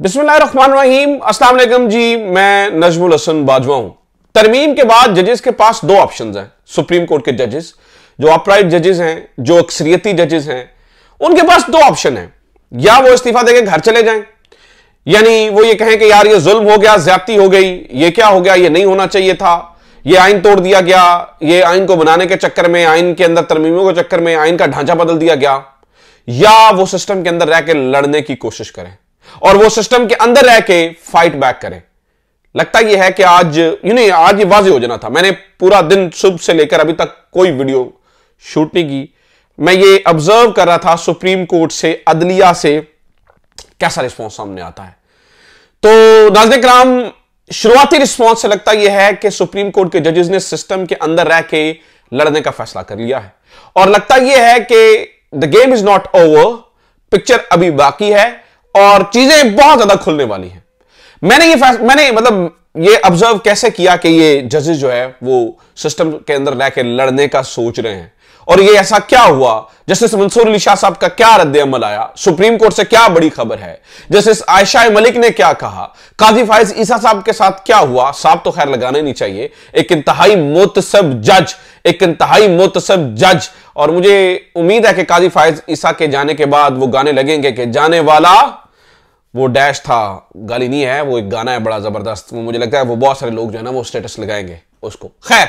बिस्मिल्लाहिर्रहमानिर्रहीम। अस्सलाम जी, मैं नजमुल हसन बाजवा हूँ। तरमीम के बाद जजेस के पास दो ऑप्शंस हैं, सुप्रीम कोर्ट के जजेस, जो अपराइट जजेस हैं, जो अक्सरियती जजेस हैं, उनके पास दो ऑप्शन हैं। या वो इस्तीफा देके घर चले जाएँ, यानी वो ये कहें कि यार ये जुल्म हो गया, ज्यादती हो गई, ये क्या हो गया, ये नहीं होना चाहिए था, ये आइन तोड़ दिया गया, ये आइन को बनाने के चक्कर में, आइन के अंदर तरमीमों के चक्कर में, आइन का ढांचा बदल दिया गया, या वो सिस्टम के अंदर रह के लड़ने की कोशिश करें। और वो सिस्टम के अंदर रह के फाइट बैक करें। लगता यह है कि आज यू नहीं आज ये वाजे हो जाना था। मैंने पूरा दिन सुबह से लेकर अभी तक कोई वीडियो शूट नहीं की। मैं ये ऑब्ज़र्व कर रहा था सुप्रीम कोर्ट से, अदलिया से, कैसा रिस्पॉन्स सामने आता है। तो नाजन कराम शुरुआती रिस्पॉन्स से लगता यह है कि सुप्रीम कोर्ट के जजेस ने सिस्टम के अंदर रह के लड़ने का फैसला कर लिया है। और लगता यह है कि the game is not over picture अभी बाकी है। और चीज़ें बहुत ज़्यादा खुलने वाली हैं। मैंने ये मैंने मतलब ये ऑब्ज़र्व कैसे किया कि ये जजेस जो है, वो सिस्टम के अंदर रह के लड़ने का सोच रहे हैं? और ये ऐसा क्या हुआ? जस्टिस मंसूर अली शाह साहब का क्या रद्द अमल आया? सुप्रीम कोर्ट से क्या बड़ी खबर है? जस्टिस आयशा मलिक ने क्या कहा? काजी फाइज ईसा साहब के साथ क्या हुआ? साहब तो खैर लगाने नहीं चाहिए। एक इंतहाई मोतसब जज, एक इंतहाई मोतसब जज। और मुझे उम्मीद है कि काजी फाइज ईसा के जाने के बाद वो गाने लगेंगे कि जाने वाला वो डैश था। गाली नहीं है, वो एक गाना है बड़ा ज़बरदस्त। मुझे लगता है वो बहुत सारे लोग जो है ना, वो स्टेटस लगाएँगे उसको। खैर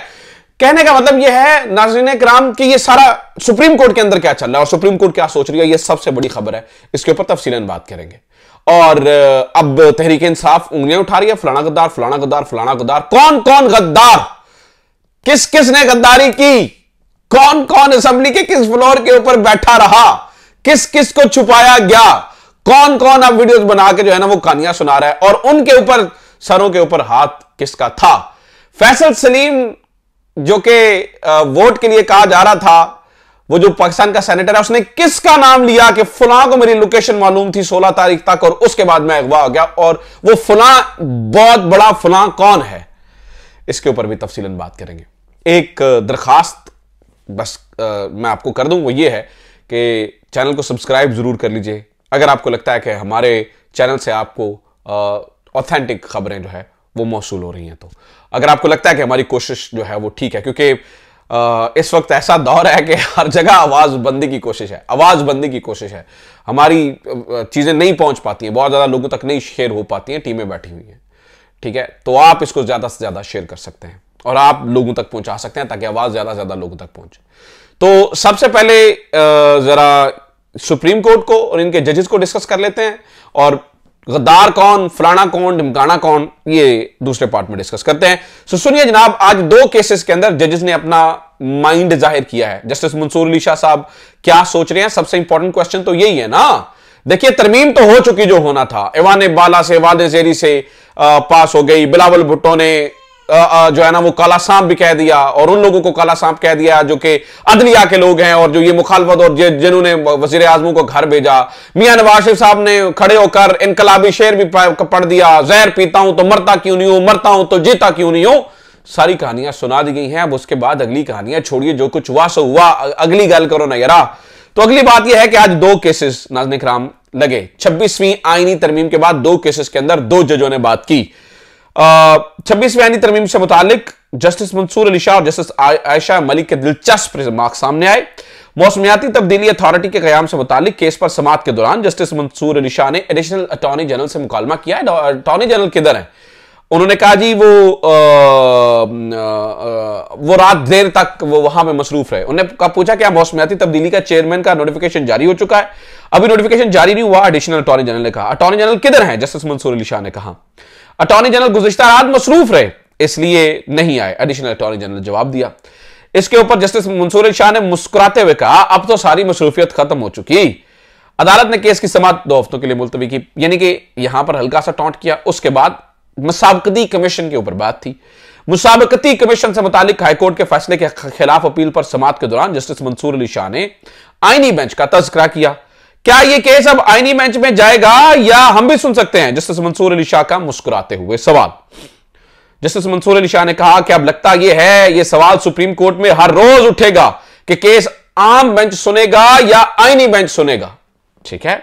कहने का मतलब यह है, नाजरीन कराम कि ये सारा सुप्रीम कोर्ट के अंदर क्या चल रहा है? और सुप्रीम कोर्ट क्या सोच रही है? ये सबसे बड़ी खबर है। इसके ऊपर तफसीलन बात करेंगे। और अब तहरीक इंसाफ उंगलियाँ उठा रही है, फलाना गद्दार फलाना गद्दार फलाना गद्दार। कौन कौन गद्दार? किस किस ने गद्दारी की? कौन कौन असेंबली के किस फ्लोर के ऊपर बैठा रहा? किस किस को छुपाया गया? कौन कौन अब वीडियोस बना के जो है ना, वो कहानियाँ सुना रहा है? और उनके ऊपर, सरों के ऊपर हाथ किसका था? फैसल सलीम जो कि वोट के लिए कहा जा रहा था वो जो पाकिस्तान का सेनेटर है उसने किसका नाम लिया कि फुला को मेरी लोकेशन मालूम थी 16 तारीख तक और उसके बाद मैं अगवा हो गया? और वो फुला बहुत बड़ा फुला कौन है? इसके ऊपर भी तफसीलन बात करेंगे। एक दरखास्त बस आ, मैं आपको कर दूँ वो ये है कि चैनल को सब्सक्राइब ज़रूर कर लीजिए। अगर आपको लगता है कि हमारे चैनल से आपको ऑथेंटिक खबरें जो है वो मौसू हो रही हैं तो। अगर आपको लगता है कि हमारी कोशिश जो है वो ठीक है, क्योंकि इस वक्त ऐसा दौर है कि हर जगह आवाज़ बंदी की कोशिश है, आवाज़ बंदी की कोशिश है। हमारी चीज़ें नहीं पहुँच पाती हैं, बहुत ज़्यादा लोगों तक नहीं शेयर हो पाती हैं, टीमें बैठी हुई हैं, ठीक है? तो आप इसको ज़्यादा से ज़्यादा शेयर कर सकते हैं और आप लोगों तक पहुँचा सकते हैं ताकि आवाज़ ज़्यादा से ज़्यादा लोगों तक पहुँचे। तो सबसे पहले ज़रा सुप्रीम कोर्ट को और इनके जजेस को डिस्कस कर लेते हैं और गद्दार कौन, फलाना कौन, ढिमकाना कौन, ये दूसरे पार्ट में डिस्कस करते हैं। सो सुनिए जनाब, आज दो केसेस के अंदर जजेस ने अपना माइंड ज़ाहिर किया है। जस्टिस मंसूर अली शाह साहब क्या सोच रहे हैं? सबसे इंपॉर्टेंट क्वेश्चन तो यही है ना। देखिए, तरमीम तो हो चुकी जो होना था। एवान बाला से, वादे जेरी से पास हो गई। बिलावल भुट्टो ने जो है ना, वो काला सांप भी कह दिया और उन लोगों को काला सांप कह दिया जो कि अदलिया के लोग हैं और जो ये मुखालफत और जिन्होंने वज़ीर आजमों को घर भेजा। मियाँ नवाज़ शरीफ साहब ने खड़े होकर इनकलाबी शेर भी पढ़ दिया। जहर पीता हूँ तो मरता क्यों नहीं हूँ, मरता हूँ तो जीता क्यों नहीं हूँ? सारी कहानियाँ सुना दी गई हैं, अब उसके बाद अगली कहानियाँ छोड़िए, जो कुछ हुआ सो हुआ। अगली गल करो ना यारा। तो अगली बात यह है कि आज दो केसेस नाजनिक कराम लगे। छब्बीसवीं आईनी तरमीम के बाद दो केसेस के अंदर दो जजों ने बात की। छब्बीसवीं आनी तरमीम से मुतालिक जस्टिस मंसूर अली शाह और जस्टिस आयशा मलिक के दिलचस्प मार्क सामने आए। मौसमियाती तब्दीली अथॉरिटी के क्याम से मुतालिक केस पर समात के दौरान जस्टिस मंसूर अली शाह ने एडिशनल अटॉर्नी जनरल से मुकालमा किया अटॉर्नी जनरल किधर है? उन्होंने कहा जी वो आ, आ, वो रात देर तक वो वहाँ में मसरूफ रहे। उन्होंने कहा पूछा क्या मौसमियाती तब्दीली का चेयरमैन का नोटिफिकेशन जारी हो चुका है? अभी नोटिफिकेशन जारी नहीं हुआ एडिशनल अटॉर्नी जनरल ने कहा। अटॉर्नी जनरल किधर है? जस्टिस मंसूर अली शाह ने कहा। अटॉर्नी जनरल गुजश्ता रात मसरूफ रहे, इसलिए नहीं आए। एडिशनल अटॉर्नी जनरल जवाब दिया। इसके ऊपर जस्टिस मंसूर शाह ने मुस्कुराते हुए कहा, अब तो सारी मसरूफियत खत्म हो चुकी अदालत ने केस की समात दो हफ्तों के लिए मुलतवी की, यानी कि यहाँ पर हल्का सा टॉन्ट किया। उसके बाद मुसाबकती कमीशन के ऊपर बात थी। मुसाबकती कमीशन से मुतालिक हाईकोर्ट के फैसले के खिलाफ अपील पर समात के दौरान जस्टिस मंसूर अली शाह ने आईनी बेंच का तस्करा किया। क्या यह केस अब आईनी बेंच में जाएगा या हम भी सुन सकते हैं? जस्टिस मंसूर अली शाह का मुस्कुराते हुए सवाल। जस्टिस मंसूर अली शाह ने कहा कि अब लगता यह है यह सवाल सुप्रीम कोर्ट में हर रोज उठेगा कि केस आम बेंच सुनेगा या आईनी बेंच सुनेगा। ठीक है?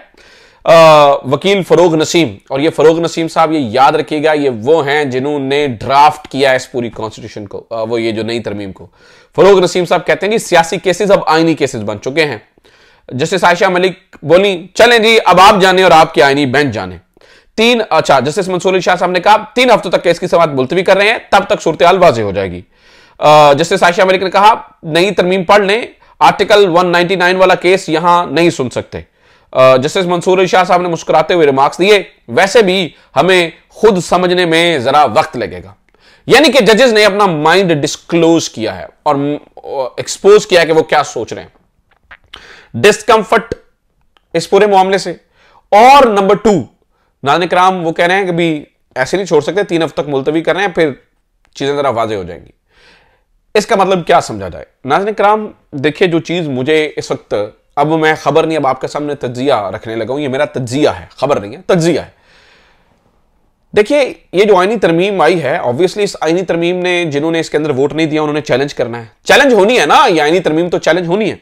आ, वकील फरोग नसीम और ये फरोग नसीम साहब ये याद रखिएगा ये वो हैं जिन्होंने ड्राफ्ट किया इस पूरी कॉन्स्टिट्यूशन को आ, वो ये जो नई तरमीम को। फरोग नसीम साहब कहते हैं कि सियासी केसेस अब आईनी केसेस बन चुके हैं। जस्टिस आयशा मलिक बोली, चलें जी, अब आप जाने और आपके आईनी बेंच जाने। तीन अच्छा जस्टिस मंसूर शाह साहब ने कहा, तीन हफ्तों तक केस की समाप्त मुलतवी कर रहे हैं, तब तक सूरत वाजे हो जाएगी। जस्टिस आयशा मलिक ने कहा, नई तरमीम पढ़ लें, आर्टिकल 199 वाला केस यहाँ नहीं सुन सकते। जस्टिस मंसूर शाह साहब ने मुस्कुराते हुए रिमार्क्स दिए, वैसे भी हमें खुद समझने में जरा वक्त लगेगा। यानी कि जजेस ने अपना माइंड डिस्क्लोज किया है और एक्सपोज किया है कि वो क्या सोच रहे हैं। डिस्कंफर्ट इस पूरे मामले से। और नंबर टू नाजन कराम वो कह रहे हैं कि भी ऐसे नहीं छोड़ सकते, तीन हफ़्ते तक मुलतवी कर रहे हैं, फिर चीज़ें जरा वाजे हो जाएँगी। इसका मतलब क्या समझा जाए? नाजन कराम देखिए जो चीज़ मुझे इस वक्त, अब मैं खबर नहीं, अब आपके सामने तजिया रखने लगा हूँ, ये मेरा तजिया है, खबर नहीं है तजिया है। देखिए, ये जो आईनी तरमीम आई है ऑब्वियसली इस आईनी तरमीम ने, जिन्होंने इसके अंदर वोट नहीं दिया, उन्होंने चैलेंज करना है। चैलेंज होनी है ना, ये आईनी तरमीम तो चैलेंज होनी है।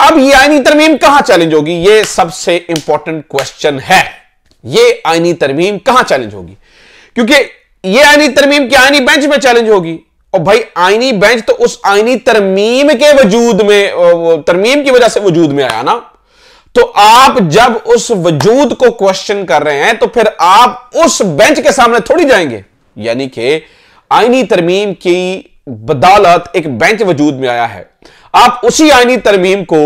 अब ये आईनी तरमीम कहाँ चैलेंज होगी? ये सबसे इंपॉर्टेंट क्वेश्चन है। ये आईनी तरमीम कहाँ चैलेंज होगी? क्योंकि ये आईनी तरमीम की आईनी बेंच में चैलेंज होगी। और भाई, आईनी बेंच तो उस आईनी तरमीम के वजूद में तरमीम की वजह से वजूद में आया ना। तो आप जब उस वजूद को क्वेश्चन कर रहे हैं तो फिर आप उस बेंच के सामने थोड़ी जाएँगे। यानी कि आईनी तरमीम की बदौलत एक बेंच वजूद में आया है। आप उसी आईनी तरमीम को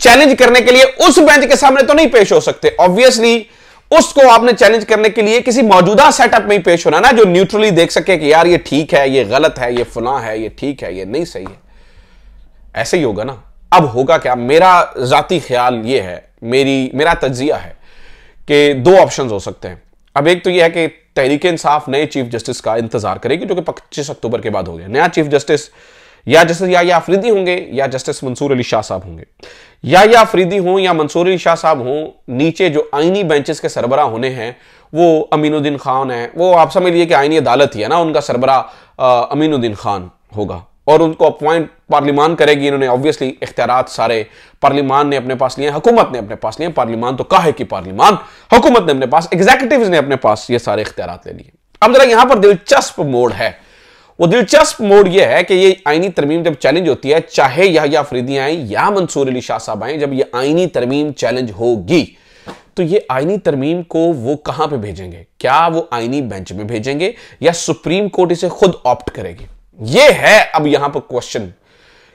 चैलेंज करने के लिए उस बेंच के सामने तो नहीं पेश हो सकते। ऑब्वियसली उसको आपने चैलेंज करने के लिए किसी मौजूदा सेटअप में ही पेश होना ना, जो न्यूट्रली देख सके कि यार ये ठीक है, ये गलत है, ये फुला है, ये ठीक है, ये नहीं सही है। ऐसे ही होगा ना। अब होगा क्या? मेरा जाती ख्याल ये है, मेरी, मेरा तजिया है कि दो ऑप्शन हो सकते हैं। अब एक तो यह है कि तहरीक इंसाफ नए चीफ जस्टिस का इंतज़ार करेगी, जो कि पच्चीस अक्टूबर के बाद हो गया। नया चीफ जस्टिस या जस्टिस या या अफरीदी होंगे, या जस्टिस मंसूर अली शाह साहब होंगे। या या अफरीदी हों, या मंसूर अली शाह साहब हों, नीचे जो आईनी बेंचेस के सरबरा होने हैं, वो अमीनुद्दीन खान है। वो आप समझ लिए कि आईनी अदालत ही है ना, उनका सरबरा अमीनुद्दीन खान होगा। और उनको अपॉइंट पार्लिमान करेगी इन्होंने ऑब्वियसली इख्तियार सारे पार्लिमान ने अपने पास लिए हुकूमत ने अपने पास लिए पार्लिमान तो कहा है कि पार्लिमान, हुकूमत ने अपने पास एग्जीक्यूटिव ने अपने पास ये सारे इख्तियार ले लिए। अब जरा यहाँ पर दिलचस्प मोड है। वो दिलचस्प मोड ये है कि ये आईनी तरमीम जब चैलेंज होती है, चाहे या अफरीदी आए या मंसूर अली शाह साहब आए, जब ये आईनी तरमीम चैलेंज होगी तो ये आईनी तरमीम को वो कहाँ पे भेजेंगे? क्या वो आईनी बेंच में भेजेंगे या सुप्रीम कोर्ट इसे खुद ऑप्ट करेगी? ये है अब यहाँ पर क्वेश्चन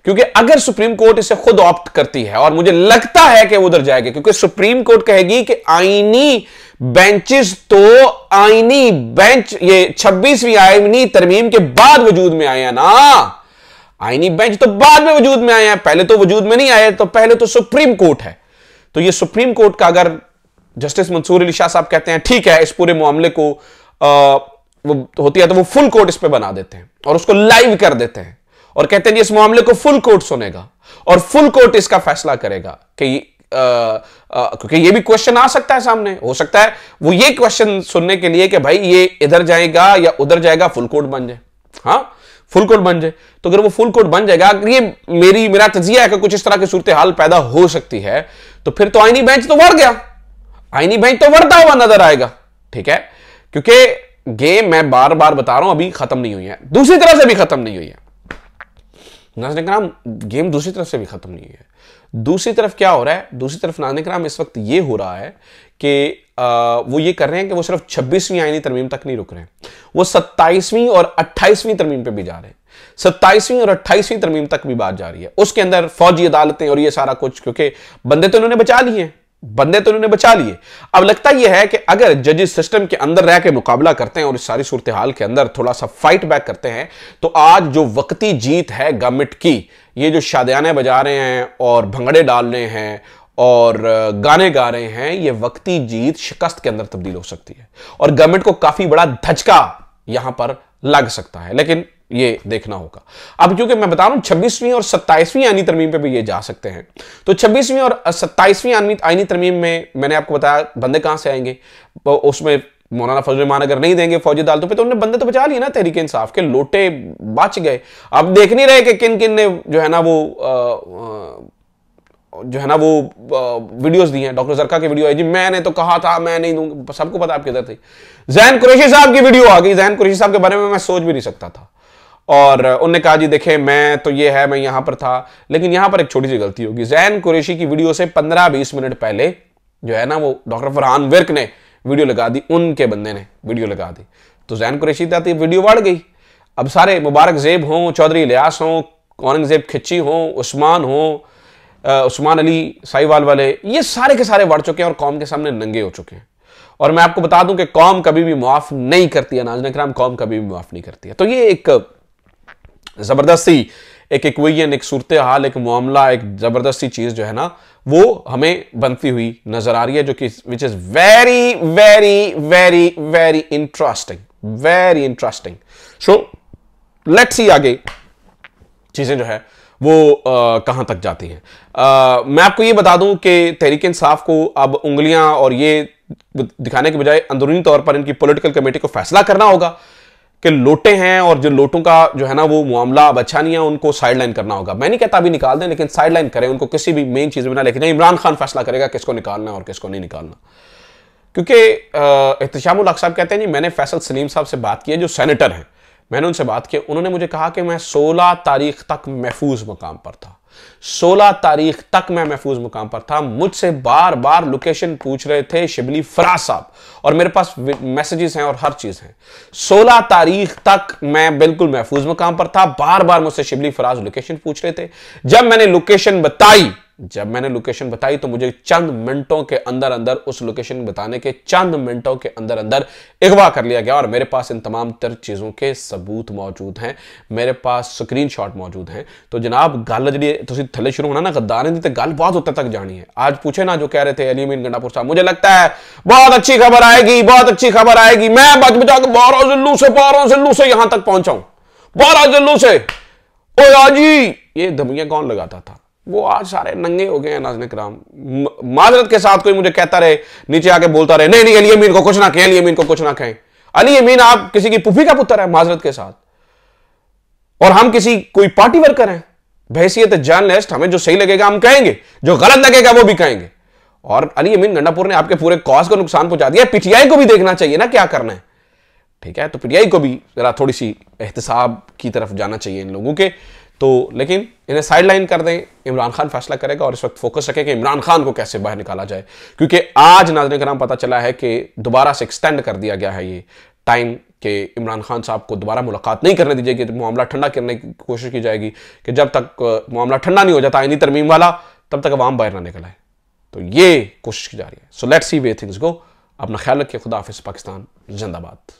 क्योंकि अगर सुप्रीम कोर्ट इसे खुद ऑप्ट करती है और मुझे लगता है कि उधर जाएगी क्योंकि सुप्रीम कोर्ट कहेगी कि आईनी बेंचेस तो आईनी बेंच ये छब्बीसवीं आईनी तरमीम के बाद वजूद में हैं ना। आईनी बेंच तो बाद में वजूद में हैं पहले तो वजूद में नहीं आए तो पहले तो सुप्रीम कोर्ट है। तो ये सुप्रीम कोर्ट का अगर जस्टिस मंसूर अली शाह साहब कहते हैं ठीक है इस पूरे मामले को आ, वो होती है तो वो फुल कोर्ट इस पर बना देते हैं और उसको लाइव कर देते हैं। और कहते हैं इस मामले को फुल कोर्ट सुनेगा और फुल कोर्ट इसका फैसला करेगा कि क्योंकि ये भी क्वेश्चन आ सकता है सामने। हो सकता है वो ये क्वेश्चन सुनने के लिए कि भाई ये इधर जाएगा या उधर जाएगा फुल कोर्ट बन जाए। हाँ फुल कोर्ट बन जाए। तो अगर वो फुल कोर्ट बन जाएगा, अगर ये मेरी, मेरा तजिया है कि कुछ इस तरह की सूरत हाल पैदा हो सकती है तो फिर तो आईनी बेंच तो बढ़ गया। आईनी बेंच तो बढ़ता हुआ नज़र आएगा। ठीक है? क्योंकि गेम मैं बार बार बता रहा हूँ, अभी खत्म नहीं हुई है। दूसरी तरह से भी खत्म नहीं हुई है। नाजन कराम गेम दूसरी तरफ़ से भी खत्म नहीं है। दूसरी तरफ़ क्या हो रहा है? दूसरी तरफ़ नाजन कराम इस वक्त ये हो रहा है कि वो ये कर रहे हैं कि वो सिर्फ़ छब्बीसवीं आईनी तरमीम तक नहीं रुक रहे हैं। वो सत्ताईसवीं और अट्ठाईसवीं तरमीम पर भी जा रहे हैं। सत्ताईसवीं और अट्ठाईसवीं तरमीम तक भी बात जा रही है। उसके अंदर फौजी अदालतें और ये सारा कुछ, क्योंकि बंदे तो इन्होंने बचा लिए हैं। बंदे तो उन्होंने बचा लिए। अब लगता यह है कि अगर जजेस सिस्टम के अंदर रह के मुकाबला करते हैं और इस सारी सूरत हाल के अंदर थोड़ा सा फाइट बैक करते हैं तो आज जो वक्ती जीत है गवर्नमेंट की, ये जो शादियाने बजा रहे हैं और भंगड़े डाल रहे हैं और गाने गा रहे हैं, ये वक्ती जीत शिकस्त के अंदर तब्दील हो सकती है। और गवर्नमेंट को काफ़ी बड़ा धचका यहाँ पर लग सकता है। लेकिन ये देखना होगा। अब क्योंकि मैं बता रहा हूँ, छब्बीसवीं और सत्ताईसवीं आनी तरमीम पे भी ये जा सकते हैं। तो छब्बीसवीं और सत्ताईसवीं आनी तरमीम में मैंने आपको बताया, बंदे कहाँ से आएँगे? उसमें मौलाना फजल मान अगर नहीं देंगे फौजी अदालतों पे तो उन्होंने बंदे तो बचा लिए ना तहरीक इंसाफ के, लोटे बच गए। अब देख नहीं रहे कि किन किन ने जो है ना वो जो है ना वो वीडियोस दी हैं, डॉक्टर जरका की वीडियो है जी, मैंने तो कहा था, मैं नहीं दूँगा, सबको पता आप किधर थी। जैन कुरेशी साहब की वीडियो आ गई। जैन कुरेशी साहब के बारे में मैं सोच भी नहीं सकता था। और उनने कहा, जी देखे, मैं तो ये है, मैं यहाँ पर था। लेकिन यहाँ पर एक छोटी सी गलती होगी। जैन कुरेशी की वीडियो से पंद्रह बीस मिनट पहले जो है ना, वो डॉक्टर फरहान विर्क ने वीडियो लगा दी, उनके बंदे ने वीडियो लगा दी। तो जैन कुरेशी तक वीडियो बढ़ गई। अब सारे मुबारक जेब हों, चौधरी इलियास हों, औरंगज़ेब खिच्ची हो, उस्मान हो उस्मान अली साईवाल वाले, ये सारे के सारे बढ़ चुके हैं और कौम के सामने नंगे हो चुके हैं। और मैं आपको बता दूँ कि कौम कभी भी मुआफ नहीं करती है नाजन कराम कौम कभी भी मुआफ नहीं करती है। तो ये एक ज़बरदस्ती, एक इक्वेशन एक सूरत हाल, एक मामला, एक ज़बरदस्ती चीज़ जो है ना, वो हमें बनती हुई नज़र आ रही है, जो कि which is very very very very interesting very interesting so let see आगे चीज़ें जो है, वो कहाँ तक जाती हैं। मैं आपको ये बता दूँ कि तहरीक इंसाफ को अब उंगलियाँ और ये दिखाने के बजाय अंदरूनी तौर पर इनकी पॉलिटिकल कमेटी को फैसला करना होगा। कि लोटे हैं और जो लोटों का जो है ना वो मामला अब अच्छा नहीं है, उनको साइडलाइन करना होगा। मैं नहीं कहता अभी निकाल दें, लेकिन साइडलाइन करें, उनको किसी भी मेन चीज़ में ना, लेकिन इमरान खान फैसला करेगा किसको निकालना और किसको नहीं निकालना। क्योंकि एहतशामुल साहब कहते हैं, जी, मैंने फैसल सलीम साहब से बात की है, जो सेनेटर हैं। मैंने उनसे बात की उन्होंने मुझे कहा कि मैं 16 तारीख तक महफूज मकाम पर था। 16 तारीख तक मैं महफूज मुकाम पर था। मुझसे बार बार लोकेशन पूछ रहे थे, शिबली फराज साहब। और मेरे पास मैसेजेस हैं और हर चीज़ है। 16 तारीख तक मैं बिल्कुल महफूज मुकाम पर था। बार बार मुझसे शिबली फराज लोकेशन पूछ रहे थे। जब मैंने लोकेशन बताई जब मैंने लोकेशन बताई तो मुझे चंद मिनटों के अंदर अंदर उस लोकेशन बताने के, चंद मिनटों के अंदर अंदर अगवा कर लिया गया और मेरे पास इन तमाम तर चीज़ों के सबूत मौजूद हैं, मेरे पास स्क्रीन शॉट मौजूद हैं। तो जनाब, गल जी थले शुरू होना ना, गद्दार की तो गल बहुत उत्तर तक जानी है। आज पूछे ना जो कह रहे थे अलीमीन गंडापुर साहब, मुझे लगता है बहुत अच्छी खबर आएगी, बहुत अच्छी खबर आएगी। मैं बच बचा के बारह जिल्लू से, बारह जिल्लू से यहाँ तक पहुंचाऊं बारह जिल्लू से। ओ जी, ये धमिया कौन लगाता था? वो आज सारे नंगे हो गए हैं नाजन कराम। माजरत के साथ कोई मुझे कहता रहे, नीचे आके बोलता रहे, नहीं नहीं अली अमीन को कुछ ना कहें अली अमीन को कुछ ना कहें। अली अमीन आप किसी की पुफी का पुत्र है माजरत के साथ। और हम किसी, कोई पार्टी वर्कर हैं। बहसीत जर्नलिस्ट हमें जो सही लगेगा हम कहेंगे, जो गलत लगेगा वो भी कहेंगे। और अली अमीन गंडापुर ने आपके पूरे कॉज को नुकसान पहुँचा दिया, पीटीआई को भी देखना चाहिए ना क्या करना है। ठीक है तो पीटीआई को भी जरा थोड़ी सी एहतसाब की तरफ़ जाना चाहिए इन लोगों के। तो लेकिन इन्हें साइडलाइन कर दें, इमरान खान फैसला करेगा और इस वक्त फोकस रखें कि इमरान खान को कैसे बाहर निकाला जाए। क्योंकि आज नाजरन कराम पता चला है कि दोबारा से एक्सटेंड कर दिया गया है ये टाइम कि इमरान खान साहब को दोबारा मुलाकात नहीं करने दी जाएगी तो मामला ठंडा करने की कोशिश की जाएगी कि जब तक मामला ठंडा नहीं हो जाता, आईनी तरमीम वाला, तब तक अवाम बाहर ना निकल आए। तो ये कोशिश की जा रही है। So let's see way things go अपना ख्याल रखिए। खुदा हाफिज, पाकिस्तान, जिंदाबाद।